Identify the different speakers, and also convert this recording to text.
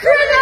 Speaker 1: Criminal!